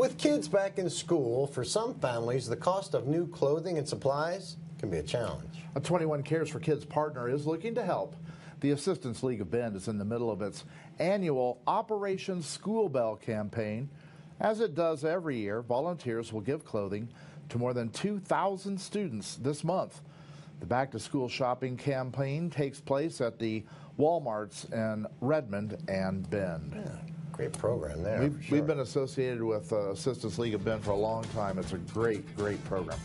With kids back in school, for some families, the cost of new clothing and supplies can be a challenge. A 21 Cares for Kids partner is looking to help. The Assistance League of Bend is in the middle of its annual Operation School Bell campaign. As it does every year, volunteers will give clothing to more than 2,000 students this month. The Back to School Shopping campaign takes place at the Walmarts in Redmond and Bend. Yeah, great program there. We've, sure. we've been associated with uh, Assistance League of Bend for a long time. It's a great, great program.